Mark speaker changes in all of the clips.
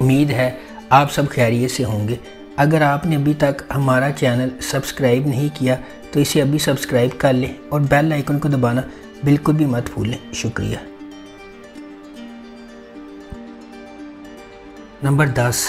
Speaker 1: उम्मीद है आप सब खैरियत से होंगे। अगर आपने अभी तक हमारा चैनल सब्सक्राइब नहीं किया तो इसे अभी सब्सक्राइब कर लें और बेल आइकन को दबाना बिल्कुल भी मत भूलें। शुक्रिया। नंबर दस,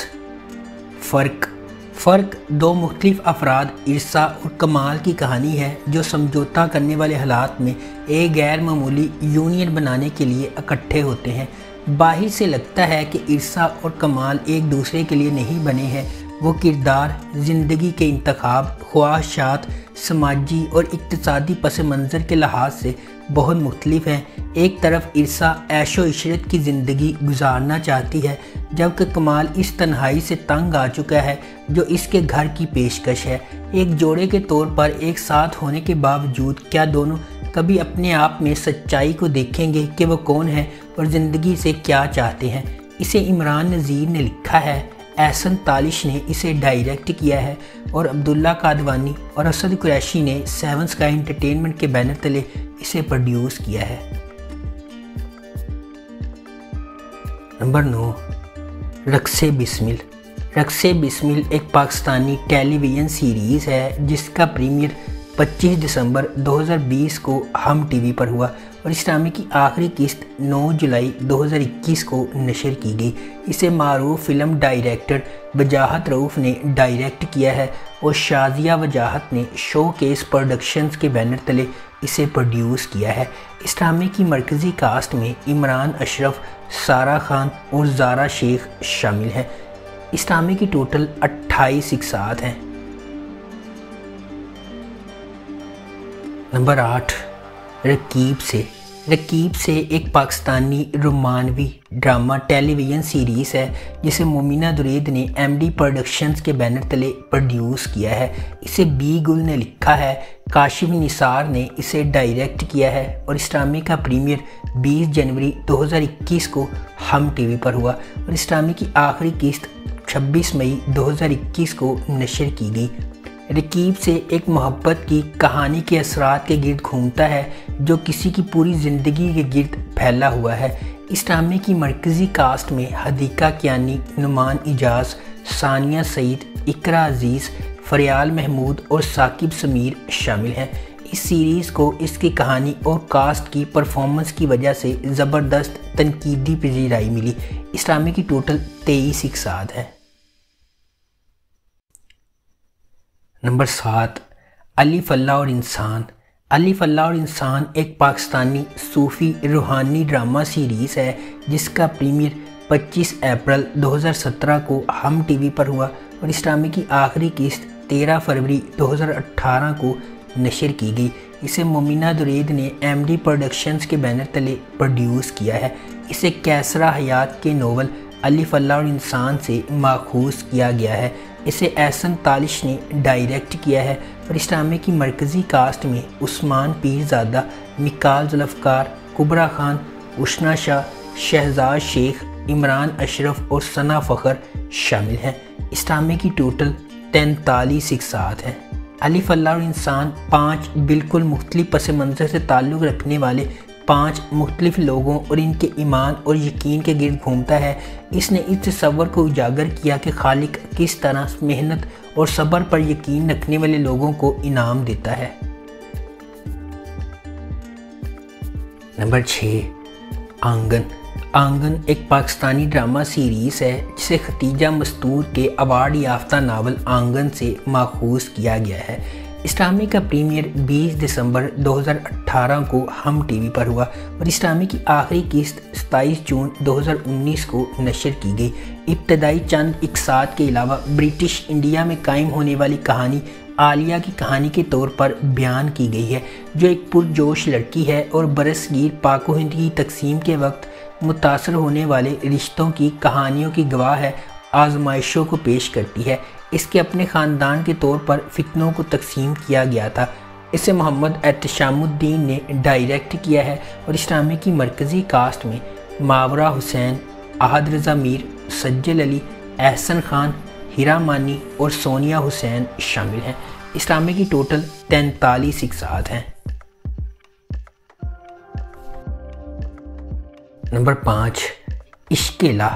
Speaker 1: फ़र्क। फ़र्क दो मुख्तलिफ़ अफराद इर्सा और कमाल की कहानी है, जो समझौता करने वाले हालात में एक गैर मामूली यूनियन बनाने के लिए इकट्ठे होते हैं। बाहर से लगता है कि इर्सा और कमाल एक दूसरे के लिए नहीं बने हैं। वो किरदार, ज़िंदगी के इंतखब, ख्वाहिशात, समाजी और इकतदी पस मंज़र के लिहाज से बहुत मुख्तलिफ़ हैं। एक तरफ़ इर्सा ऐशो इशरत की ज़िंदगी गुजारना चाहती है, जबकि कमाल इस तन्हाई से तंग आ चुका है, जो इसके घर की पेशकश है। एक जोड़े के तौर पर एक साथ होने के बावजूद क्या दोनों कभी अपने आप में सच्चाई को देखेंगे कि वो कौन है? और ज़िंदगी से क्या चाहते हैं? इसे इमरान नज़ीर ने लिखा है। एहसन तालिश ने इसे डायरेक्ट किया है और अब्दुल्ला कादवानी और असद कुरैशी ने सेवन स्काई एंटरटेनमेंट के बैनर तले इसे प्रोड्यूस किया है। नंबर नौ, रक्से बिस्मिल। रक्से बिस्मिल एक पाकिस्तानी टेलीविज़न सीरीज़ है, जिसका प्रीमियर 25 दिसंबर 2020 को हम टीवी पर हुआ। और इस ड्रामे की आखिरी किस्त 9 जुलाई 2021 को नशर की गई। इसे मारूफ फ़िल्म डायरेक्टर वजाहत रऊफ़ ने डायरेक्ट किया है और शाजिया वजाहत ने शो केस प्रोडक्शंस के बैनर तले इसे प्रोड्यूस किया है। इस ड्रामे की मरकज़ी कास्ट में इमरान अशरफ, सारा खान और जारा शेख शामिल हैं। इस ड्रामे की टोटल 28 इकसात हैं। नंबर आठ। रकीब से। रकीब से एक पाकिस्तानी रोमानवी ड्रामा टेलीविज़न सीरीज़ है, जिसे मोमिना दुरेद ने एमडी प्रोडक्शंस के बैनर तले प्रोड्यूस किया है। इसे बी गुल ने लिखा है, काशिफ निसार ने इसे डायरेक्ट किया है और इस ड्रामे का प्रीमियर 20 जनवरी 2021 को हम टीवी पर हुआ और इस ड्रामे की आखिरी किस्त 26 मई 2021 को नशर की गई। रकीब से एक मोहब्बत की कहानी के असरात के गिर्द घूमता है, जो किसी की पूरी ज़िंदगी के गिर्द फैला हुआ है। इस ड्रामे की मरकज़ी कास्ट में हदीका कियानी, नुमान इजाज़, सानिया सईद, इकरा अज़ीज़, फरियाल महमूद और साकिब समीर शामिल हैं। इस सीरीज़ को इसकी कहानी और कास्ट की परफॉर्मेंस की वजह से ज़बरदस्त तनकीदी पजीराई मिली। इस ड्रामे की टोटल तेईस इकसाद है। नंबर सात, अली फल्ला और इंसान। अली फल्ला और इंसान एक पाकिस्तानी सूफ़ी रूहानी ड्रामा सीरीज़ है, जिसका प्रीमियर 25 अप्रैल 2017 को हम टीवी पर हुआ और इस ड्रामे की आखिरी किस्त 13 फरवरी 2018 को नशर की गई। इसे मोमिना दुरेद ने एमडी प्रोडक्शंस के बैनर तले प्रोड्यूस किया है। इसे कैसरा हयात के नावल अली फल्ला और इंसान से माखूज किया गया है। इसे एहसन तालिश ने डायरेक्ट किया है। और इस ड्रामे की मरकज़ी कास्ट में उस्मान पीरजादा, मिकाल जुल्फ़कार, कुबरा खान उशना शाह, शहजाद शेख, इमरान अशरफ और सना फ़खर शामिल हैं। इस ड्रामे की टोटल तैंतालीस इकसात हैं। अली फल्ला और इंसान पाँच बिल्कुल मुख्तलिफ़ पस मंज़र से ताल्लुक़ रखने वाले पाँच मुख्तलिफ़ लोगों और इनके ईमान और यकीन के गिर्द घूमता है। इसने इस तस्वर को उजागर किया कि खालिक किस तरह मेहनत और सब्र पर यकीन रखने वाले लोगों को इनाम देता है। नंबर छः आँगन। आँगन एक पाकिस्तानी ड्रामा सीरीज़ है, जिसे खतीजा मस्तूर के अवार्ड याफ्ता नावल आँगन से माखूज किया गया है। इस ड्रामे का प्रीमियर 20 दिसंबर 2018 को हम टीवी पर हुआ और इस ड्रामे की आखिरी किस्त 27 जून 2019 को नशर की गई। इब्तदाई चंद इकसात के अलावा ब्रिटिश इंडिया में कायम होने वाली कहानी आलिया की कहानी के तौर पर बयान की गई है, जो एक पुरजोश लड़की है और बरसगीर पाको हिंद की तकसीम के वक्त मुतासर होने वाले रिश्तों की कहानियों की गवाह है, आजमाइशों को पेश करती है। इसके अपने ख़ानदान के तौर पर फितनों को तकसीम किया गया था। इसे मोहम्मद एतशामुद्दीन ने डायरेक्ट किया है और इस ड्रामे की मरकज़ी कास्ट में मावरा हुसैन, अहद रज़ा मीर, सज्जल अली, एहसन खान हीरा मानी और सोनिया हुसैन शामिल हैं। इस ड्रामे की टोटल तैंतालीस इकसात हैं। नंबर पाँच इश्केला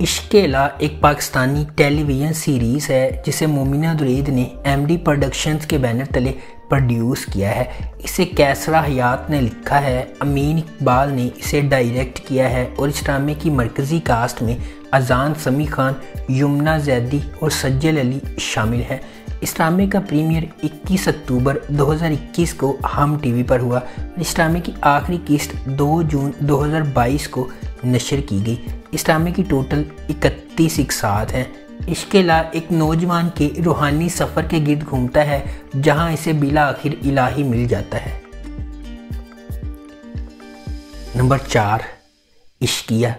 Speaker 1: इश्केला एक पाकिस्तानी टेलीविज़न सीरीज़ है, जिसे मोमिना दुरीद ने एमडी प्रोडक्शंस के बैनर तले प्रोड्यूस किया है। इसे कैसरा हयात ने लिखा है, अमीन इकबाल ने इसे डायरेक्ट किया है और इस ड्रामे की मरकज़ी कास्ट में अजान समी खान, यमुना जैदी और सज्जल अली शामिल हैं। इस ड्रामे का प्रीमियर 21 अक्टूबर 2021 को हम टीवी पर हुआ इस ड्रामे की आखिरी किस्त 2 जून 2022 को नशर की गई। इस ड्रामे की टोटल इकतीस इकसात हैं। इश्केला एक नौजवान के रूहानी सफ़र के गिर्द घूमता है, जहाँ इसे बिला आखिर इलाही मिल जाता है। नंबर चार, इश्किया।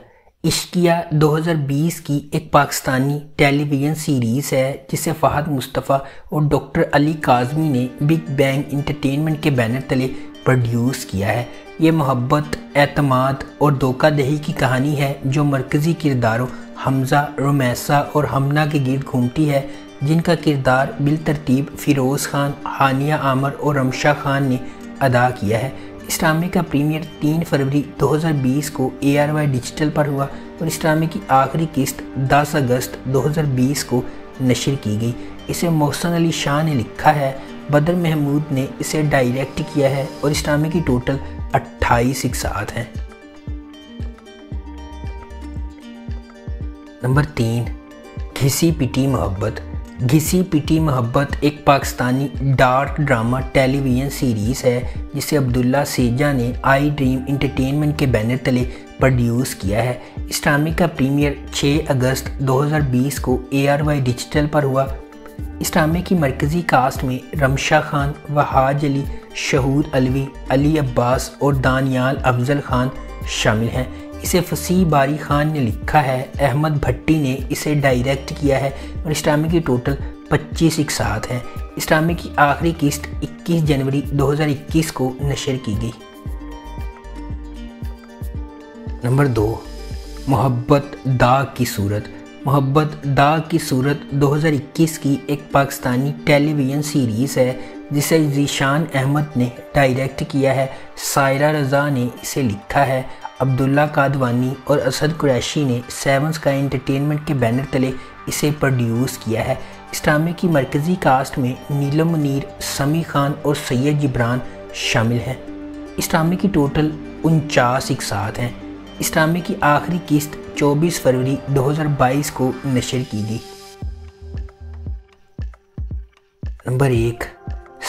Speaker 1: इश्किया 2020 की एक पाकिस्तानी टेलीविज़न सीरीज़ है, जिसे फ़हद मुस्तफ़ा और डॉक्टर अली काजमी ने बिग बैंग इंटरटेनमेंट के बैनर तले प्रोड्यूस किया है। ये मोहब्बत, एतमाद और धोखादही की कहानी है, जो मरकज़ी किरदारों हमज़ा, रोमैसा और हमना के गिर्द घूमती है, जिनका किरदार बिल तरतीब फ़िरोज़ खान, हानिया आमर और रमशा खान ने अदा किया है। इस ड्रामे का प्रीमियर 3 फरवरी 2020 को ए आर वाई डिजिटल पर हुआ और इस ड्रामे की आखिरी किस्त 10 अगस्त 2020 को नशर की गई। इसे मोहसन अली शाह ने लिखा है बदर महमूद ने इसे डायरेक्ट किया है और इस ड्रामे की टोटल 28 इकसात हैं। नंबर तीन, घिसी पिटी मोहब्बत। घिसी पिटी मोहब्बत एक Pakistani dark drama television series है, जिसे अब्दुल्ला सेजा ने आई ड्रीम इंटरटेनमेंट के बैनर तले प्रोड्यूस किया है। इस ड्रामे का प्रीमियर 6 अगस्त 2020 को ए आर वाई डिजिटल पर हुआ इस ड्रामे की मरकज़ी कास्ट में रमशा खान, वहाज अली, शहूद अलवी, अली अब्बास और दानियाल अफजल खान शामिल हैं। इसे फसी बारी खान ने लिखा है। अहमद भट्टी ने इसे डायरेक्ट किया है और इस ड्रामे की टोटल 25 इकसात हैं। इस ड्रामे की आखिरी किस्त 21 जनवरी 2021 को नशर की गई। नंबर दो, मोहब्बत दाग की सूरत। मोहब्बत दाग की सूरत 2021 की एक पाकिस्तानी टेलीविज़न सीरीज़ है, जिसे जीशान अहमद ने डायरेक्ट किया है। सायरा रज़ा ने इसे लिखा है। अब्दुल्ला कादवानी और असद कुरैशी ने सेवन स्काई एंटरटेनमेंट के बैनर तले इसे प्रोड्यूस किया है। इस ड्रामे की मरकज़ी कास्ट में नीलम मुनीर, समी खान और सैयद जिब्रान शामिल हैं। इस ड्रामे की टोटल उनचास इकसात हैं। इस ड्रामे की आखिरी किस्त 24 फरवरी 2022 को नशर की गई। नंबर एक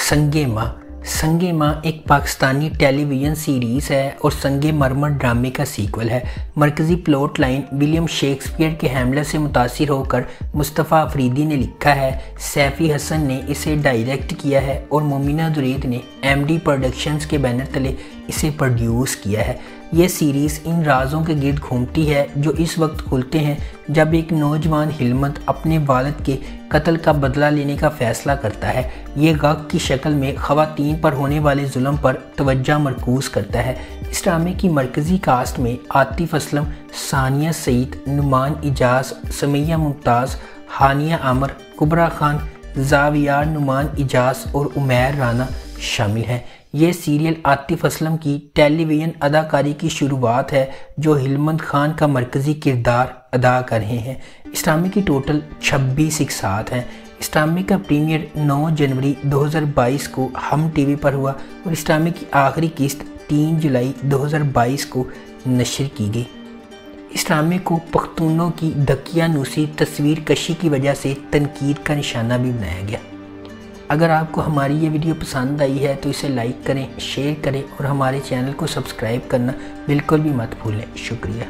Speaker 1: संगे माँ संगे माँ एक पाकिस्तानी टेलीविज़न सीरीज़ है और संगे मरमर ड्रामे का सीक्वल है। मरकज़ी प्लॉट लाइन विलियम शेक्सपियर के हैमलेट से मुतासर होकर मुस्तफ़ा अफरीदी ने लिखा है, सैफ़ी हसन ने इसे डायरेक्ट किया है और मोमिना दुरीद ने एमडी प्रोडक्शंस के बैनर तले इसे प्रोड्यूस किया है। यह सीरीज़ इन राजों के गिर्द घूमती है, जो इस वक्त खुलते हैं, जब एक नौजवान हिलमत अपने वालद के कत्ल का बदला लेने का फ़ैसला करता है। ये गक की शक्ल में ख़वातीन पर होने वाले जुल्म पर तवज्जा मरकूज़ करता है। इस ड्रामे की मरकज़ी कास्ट में आतिफ असलम, सानिया सईद, नुमान इजाज़, समैया मुमताज़, हानिया आमर, कुबरा खान, जावियार, नुमान इजाज़ और उमैर राना शामिल हैं। ये सीरियल आतिफ असलम की टेलीविज़न अदाकारी की शुरुआत है, जो हिलमंद खान का मरकज़ी किरदार अदा कर रहे हैं। इस्लामी की टोटल 26 इकसात हैं। इस्लामी का प्रीमियर 9 जनवरी 2022 को हम टीवी पर हुआ और इस्लामी की आखिरी किस्त 3 जुलाई 2022 को नशर की गई। इस्लामी को पख्तूनों की दकियानूसी तस्वीर कशी की वजह से तनकीद का निशाना भी बनाया गया। अगर आपको हमारी ये वीडियो पसंद आई है तो इसे लाइक करें शेयर करें और हमारे चैनल को सब्सक्राइब करना बिल्कुल भी मत भूलें। शुक्रिया।